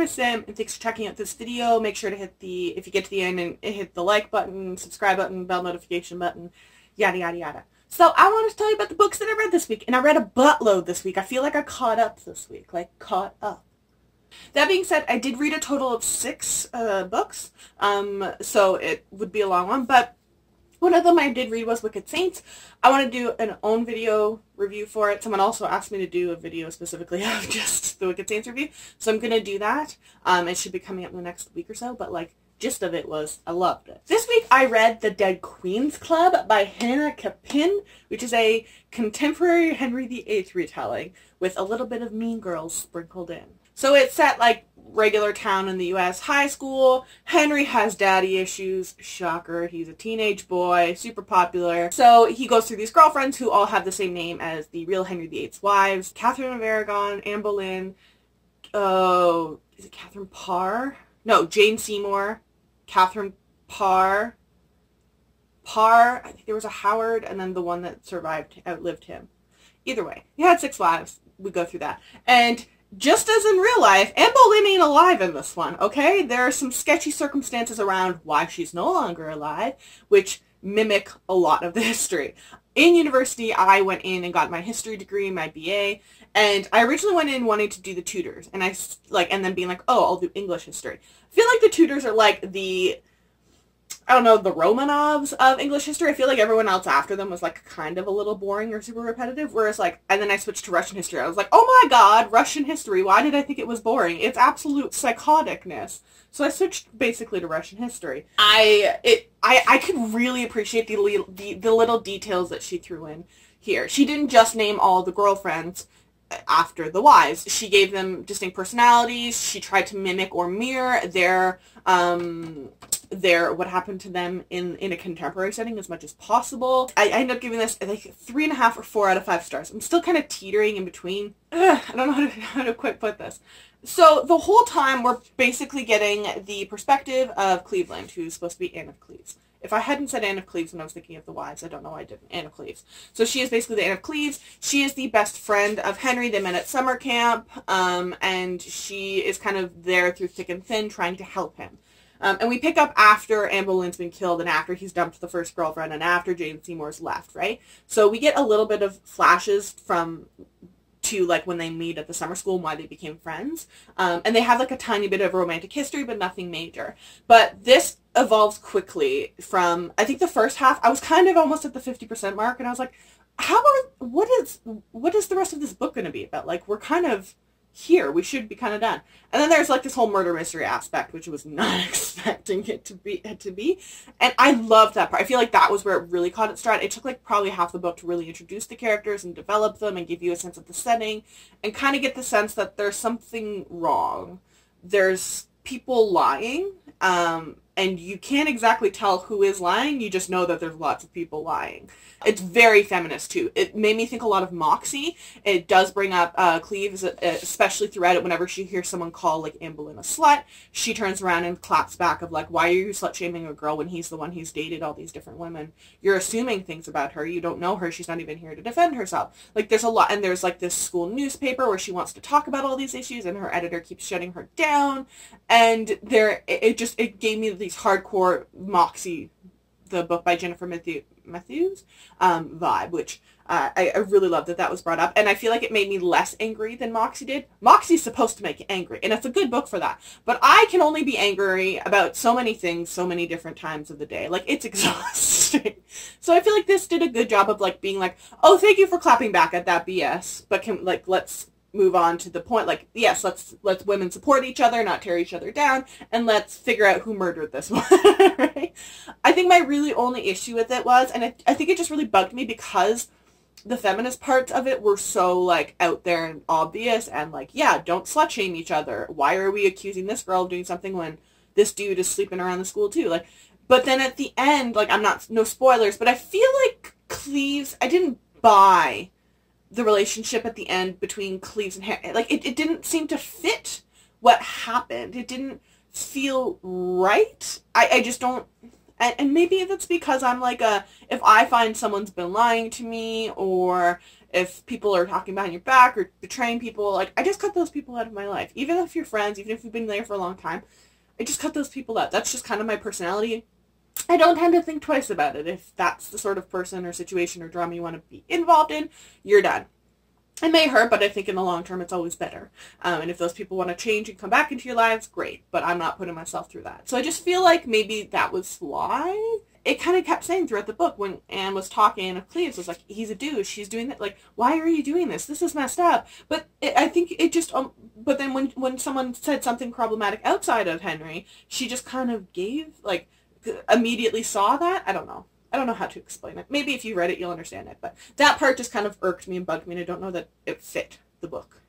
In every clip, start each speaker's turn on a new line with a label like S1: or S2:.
S1: name is and thanks for checking out this video. Make sure to hit the, if you get to the end, and hit the like button, subscribe button, bell notification button, yada, yada, yada. So I wanted to tell you about the books that I read this week, and I read a buttload this week. I feel like I caught up this week, like caught up. That being said, I did read a total of six uh, books, um, so it would be a long one, but one of them I did read was Wicked Saints. I want to do an own video review for it. Someone also asked me to do a video specifically of just the Wicked Saints review. So I'm going to do that. Um, it should be coming up in the next week or so. But like, gist of it was I loved it. This week I read The Dead Queens Club by Hannah Capin, which is a contemporary Henry VIII retelling with a little bit of Mean Girls sprinkled in. So it's set like regular town in the U.S. high school. Henry has daddy issues. Shocker. He's a teenage boy, super popular. So he goes through these girlfriends who all have the same name as the real Henry VIII's wives. Catherine of Aragon, Anne Boleyn, oh, is it Catherine Parr? No, Jane Seymour, Catherine Parr, Parr, I think there was a Howard, and then the one that survived, outlived him. Either way, he had six wives. We go through that. And just as in real life, Anne Boleyn ain't alive in this one, okay? There are some sketchy circumstances around why she's no longer alive, which mimic a lot of the history. In university, I went in and got my history degree, my BA, and I originally went in wanting to do the Tudors, and I like, and then being like, oh, I'll do English history. I feel like the Tudors are like the I don't know, the Romanovs of English history. I feel like everyone else after them was like kind of a little boring or super repetitive. Whereas like, and then I switched to Russian history. I was like, oh my god, Russian history. Why did I think it was boring? It's absolute psychoticness. So I switched basically to Russian history. I it I I could really appreciate the the, the little details that she threw in here. She didn't just name all the girlfriends after the wives. She gave them distinct personalities. She tried to mimic or mirror their um, their what happened to them in in a contemporary setting as much as possible. I, I ended up giving this like three and a half or four out of five stars. I'm still kind of teetering in between. Ugh, I don't know how to, how to quite put this. So the whole time we're basically getting the perspective of Cleveland, who's supposed to be Anne of Cleves. If I hadn't said Anne of Cleves when I was thinking of the wives, I don't know why I didn't. Anne of Cleves. So she is basically the Anne of Cleves. She is the best friend of Henry. They met at summer camp, um, and she is kind of there through thick and thin trying to help him. Um, and we pick up after Boleyn's been killed and after he's dumped the first girlfriend and after Jane Seymour's left, right? So we get a little bit of flashes from to like when they meet at the summer school and why they became friends. Um, and they have like a tiny bit of romantic history, but nothing major. But this evolves quickly from, I think the first half, I was kind of almost at the 50% mark and I was like, how are, what is, what is the rest of this book going to be about? Like, we're kind of, here. We should be kind of done. And then there's like this whole murder mystery aspect, which I was not expecting it to be it to be. And I loved that part. I feel like that was where it really caught its stride. It took like probably half the book to really introduce the characters and develop them and give you a sense of the setting and kind of get the sense that there's something wrong. There's people lying. Um, and you can't exactly tell who is lying. You just know that there's lots of people lying. It's very feminist too. It made me think a lot of Moxie. It does bring up uh, Cleves, uh, especially throughout it. Whenever she hears someone call like Anne a slut, she turns around and claps back of like, "Why are you slut shaming a girl when he's the one who's dated all these different women? You're assuming things about her. You don't know her. She's not even here to defend herself." Like there's a lot, and there's like this school newspaper where she wants to talk about all these issues, and her editor keeps shutting her down. And there, it, it just it gave me these hardcore Moxie the book by Jennifer Mathieu, Matthews um, vibe, which uh, I, I, really love that that was brought up. And I feel like it made me less angry than Moxie did. Moxie's supposed to make you angry, and it's a good book for that. But I can only be angry about so many things so many different times of the day. Like, it's exhausting. so I feel like this did a good job of, like, being like, oh, thank you for clapping back at that BS, but can, like, let's move on to the point like yes let's let's women support each other not tear each other down and let's figure out who murdered this one right? I think my really only issue with it was and I think it just really bugged me because the feminist parts of it were so like out there and obvious and like yeah don't slut shame each other. Why are we accusing this girl of doing something when this dude is sleeping around the school too? Like but then at the end like i'm not no spoilers but i feel like cleves i didn't buy the relationship at the end between Cleves and Harry. Like, it, it didn't seem to fit what happened. It didn't feel right. I, I just don't... And, and maybe that's because I'm like a, if I find someone's been lying to me or if people are talking behind your back or betraying people, like I just cut those people out of my life. Even if you're friends, even if you've been there for a long time, I just cut those people out. That's just kind of my personality. I don't tend to think twice about it. If that's the sort of person or situation or drama you want to be involved in, you're done. It may hurt, but I think in the long term it's always better. Um, and if those people want to change and come back into your lives, great. But I'm not putting myself through that. So I just feel like maybe that was why it kind of kept saying throughout the book when Anne was talking of Cleves was like, he's a douche. She's doing that. Like, why are you doing this? This is messed up. But it, I think it just, um, but then when, when someone said something problematic outside of Henry, she just kind of gave, like, immediately saw that. I don't know. I don't know how to explain it. Maybe if you read it, you'll understand it. But that part just kind of irked me and bugged me, and I don't know that it fit the book.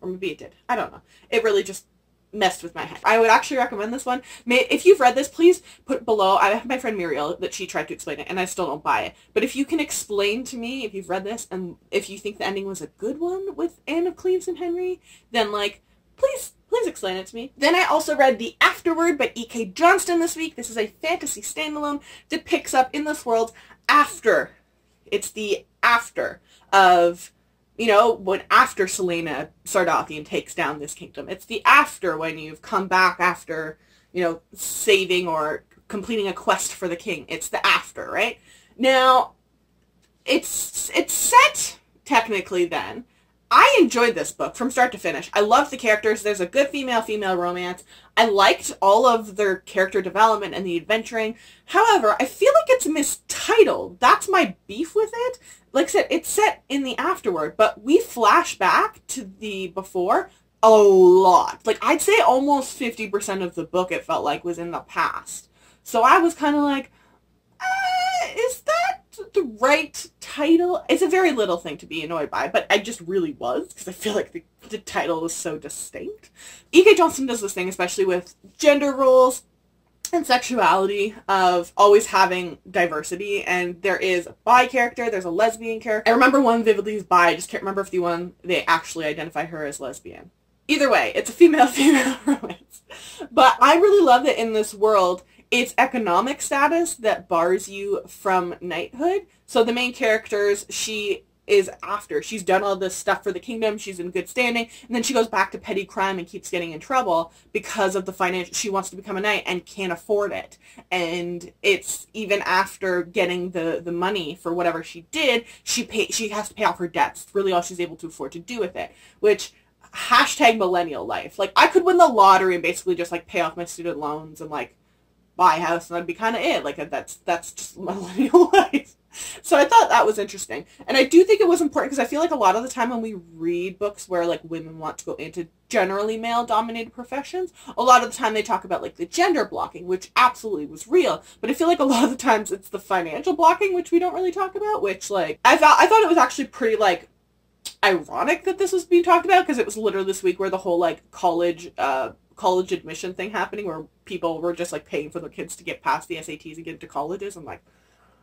S1: Or maybe it did. I don't know. It really just messed with my head. I would actually recommend this one. May, if you've read this, please put below. I have my friend Muriel that she tried to explain it, and I still don't buy it. But if you can explain to me, if you've read this, and if you think the ending was a good one with Anne of Cleves and Henry, then like, please, please explain it to me. Then I also read The Afterward by E.K. Johnston this week. This is a fantasy standalone that picks up in this world after. It's the after of you know, when after Celaena Sardothien takes down this kingdom. It's the after when you've come back after, you know, saving or completing a quest for the king. It's the after, right? Now, it's it's set technically then. I enjoyed this book from start to finish. I loved the characters. There's a good female-female romance. I liked all of their character development and the adventuring. However, I feel like it's mistitled. That's my beef with it like I said, it's set in the afterward, but we flash back to the before a lot. Like I'd say almost 50% of the book it felt like was in the past. So I was kind of like, uh, is that the right title? It's a very little thing to be annoyed by, but I just really was because I feel like the, the title is so distinct. E.K. Johnston does this thing, especially with gender roles and sexuality of always having diversity and there is a bi character there's a lesbian character i remember one vividly is bi i just can't remember if the one they actually identify her as lesbian either way it's a female female romance but i really love that in this world it's economic status that bars you from knighthood so the main characters she is after. She's done all this stuff for the kingdom. She's in good standing. And then she goes back to petty crime and keeps getting in trouble because of the financial, she wants to become a knight and can't afford it. And it's even after getting the, the money for whatever she did, she pay, she has to pay off her debts. really all she's able to afford to do with it, which hashtag millennial life. Like I could win the lottery and basically just like pay off my student loans and like buy a house and that'd be kind of it. Like that's, that's just millennial life. So I thought that was interesting. And I do think it was important because I feel like a lot of the time when we read books where like women want to go into generally male dominated professions, a lot of the time they talk about like the gender blocking, which absolutely was real. But I feel like a lot of the times it's the financial blocking, which we don't really talk about, which like I thought I thought it was actually pretty like ironic that this was being talked about because it was literally this week where the whole like college uh college admission thing happening where people were just like paying for their kids to get past the SATs and get into colleges. I'm like,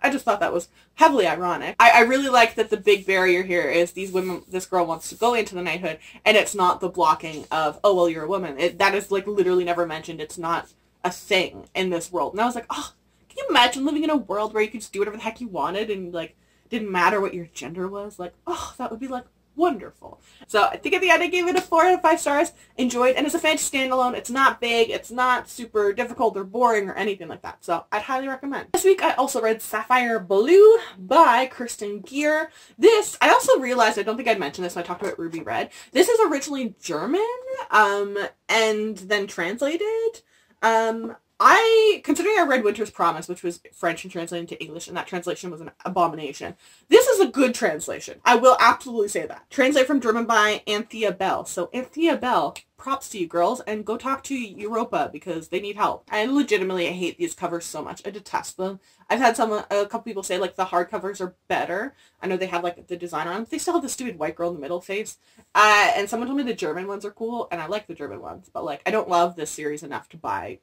S1: I just thought that was heavily ironic. I, I really like that the big barrier here is these women, this girl wants to go into the knighthood, and it's not the blocking of, oh, well, you're a woman. It, that is, like, literally never mentioned. It's not a thing in this world. And I was like, oh, can you imagine living in a world where you could just do whatever the heck you wanted and, like, didn't matter what your gender was? Like, oh, that would be, like, wonderful. So I think at the end I gave it a four out of five stars. Enjoyed, and it's a fantasy standalone. It's not big. It's not super difficult or boring or anything like that. So I'd highly recommend. This week I also read Sapphire Blue by Kerstin Gier. This, I also realized, I don't think I'd mentioned this when I talked about Ruby Red. This is originally German, um, and then translated. Um, I, considering I read Winter's Promise, which was French and translated into English, and that translation was an abomination, this is a good translation. I will absolutely say that. Translate from German by Anthea Bell. So Anthea Bell, props to you girls, and go talk to Europa because they need help. I legitimately hate these covers so much. I detest them. I've had some, a couple people say like the hard covers are better. I know they have like the design on them. They still have the stupid white girl in the middle face. Uh, and someone told me the German ones are cool, and I like the German ones, but like I don't love this series enough to buy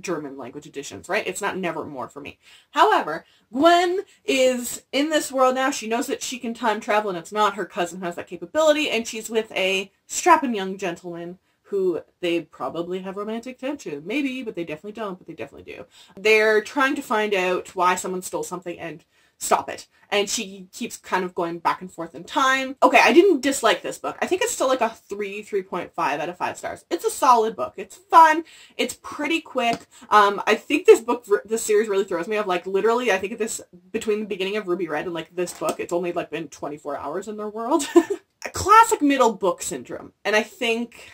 S1: German language editions, right? It's not Nevermore for me. However, Gwen is in this world now. She knows that she can time travel and it's not her cousin has that capability and she's with a strapping young gentleman who they probably have romantic tension. Maybe, but they definitely don't, but they definitely do. They're trying to find out why someone stole something and stop it. And she keeps kind of going back and forth in time. Okay, I didn't dislike this book. I think it's still like a 3, 3.5 out of 5 stars. It's a solid book. It's fun. It's pretty quick. Um, I think this book, this series really throws me off. Like, literally, I think this, between the beginning of Ruby Red and, like, this book, it's only, like, been 24 hours in their world. a classic middle book syndrome. And I think,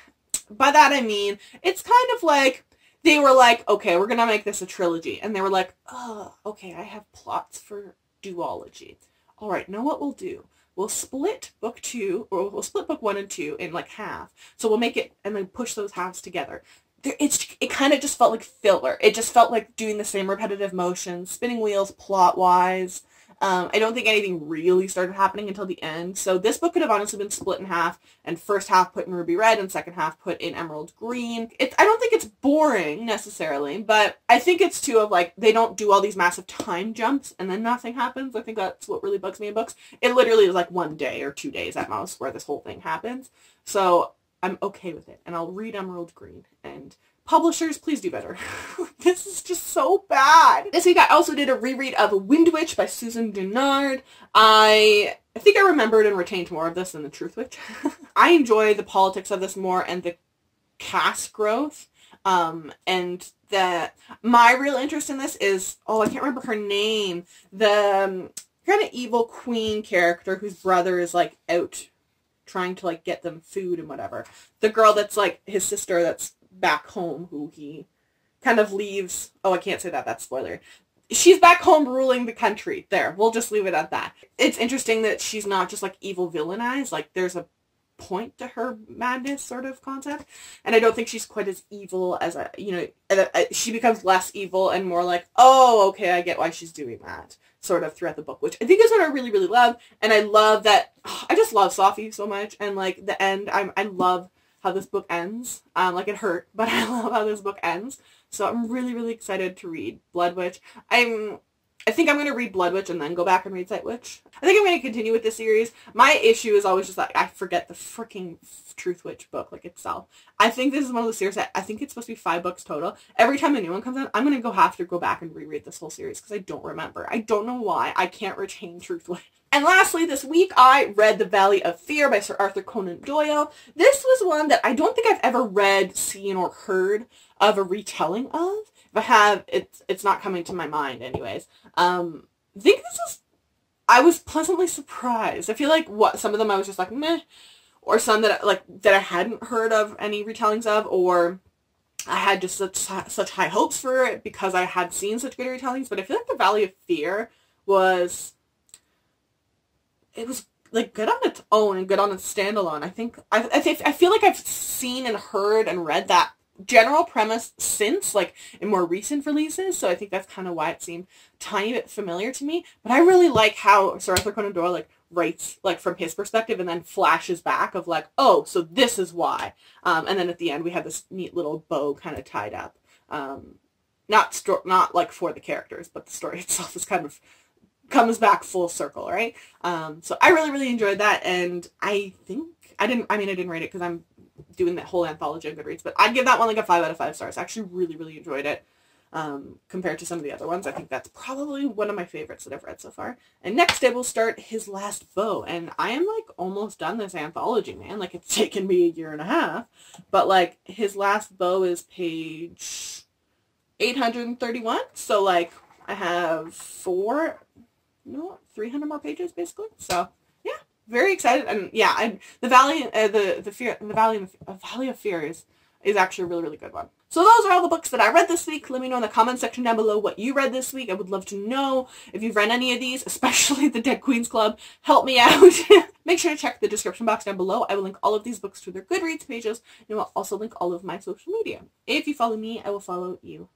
S1: by that I mean, it's kind of like, they were like, okay, we're going to make this a trilogy. And they were like, oh, okay, I have plots for duology. All right, now what we'll do, we'll split book two, or we'll split book one and two in like half. So we'll make it, and then push those halves together. There, it's It kind of just felt like filler. It just felt like doing the same repetitive motions, spinning wheels plot-wise. Um, I don't think anything really started happening until the end. So this book could have honestly been split in half and first half put in ruby red and second half put in emerald green. It, I don't think it's boring necessarily, but I think it's too of like they don't do all these massive time jumps and then nothing happens. I think that's what really bugs me in books. It literally is like one day or two days at most where this whole thing happens. So I'm okay with it. And I'll read Emerald Green and Publishers, please do better. this is just so bad. This week I also did a reread of Wind Witch by Susan Dennard. I I think I remembered and retained more of this than The Truth Witch. I enjoy the politics of this more and the cast growth. Um, and that my real interest in this is, oh, I can't remember her name. The um, kind of evil queen character whose brother is like out trying to like get them food and whatever. The girl that's like his sister that's back home who he kind of leaves. Oh, I can't say that. That's spoiler. She's back home ruling the country. There, we'll just leave it at that. It's interesting that she's not just like evil villainized. Like there's a point to her madness sort of concept. And I don't think she's quite as evil as a, you know, uh, she becomes less evil and more like, oh, okay, I get why she's doing that sort of throughout the book, which I think is what I really, really love. And I love that, oh, I just love Sophie so much. And like the end, I'm, I love how this book ends. Um, like it hurt, but I love how this book ends. So I'm really, really excited to read Blood Witch. I'm I think I'm going to read Blood Witch and then go back and read Sight Witch. I think I'm going to continue with this series. My issue is always just like I forget the freaking Truth Witch book like itself. I think this is one of the series that I think it's supposed to be five books total. Every time a new one comes out, I'm going to go have to go back and reread this whole series because I don't remember. I don't know why. I can't retain Truth Witch. And lastly, this week I read The Valley of Fear by Sir Arthur Conan Doyle. This was one that I don't think I've ever read, seen, or heard of a retelling of. If I have, it's it's not coming to my mind anyways. Um, I think this is, I was pleasantly surprised. I feel like what, some of them I was just like, meh, or some that like, that I hadn't heard of any retellings of, or I had just such, such high hopes for it because I had seen such good retellings, but I feel like The Valley of Fear was it was like good on its own and good on its standalone. I think I I, th- I feel like I've seen and heard and read that general premise since like in more recent releases, so I think that's kind of why it seemed tiny bit familiar to me. But I really like how Sir Arthur Conan Doyle like writes like from his perspective and then flashes back of like, oh, so this is why. Um, and then at the end we have this neat little bow kind of tied up. Um, not sto- not like for the characters, but the story itself is kind of comes back full circle, right? Um, so I really, really enjoyed that, and I think I didn't. I mean, I didn't rate it because I'm doing that whole anthology on Goodreads, but I'd give that one like a five out of five stars. I actually really, really enjoyed it. Um, compared to some of the other ones, I think that's probably one of my favorites that I've read so far. And next I will start his last bow, and I am like almost done this anthology, man. Like it's taken me a year and a half, but like his last bow is page 831. So like I have four no, 300 more pages basically. So very excited. And yeah, I, the Valley, uh, the the fear, the Valley, of, uh, Valley of Fear is is actually a really really good one. So those are all the books that I read this week. Let me know in the comment section down below what you read this week. I would love to know if you've read any of these, especially the Dead Queens Club. Help me out. Make sure to check the description box down below. I will link all of these books to their Goodreads pages and I will also link all of my social media. If you follow me, I will follow you.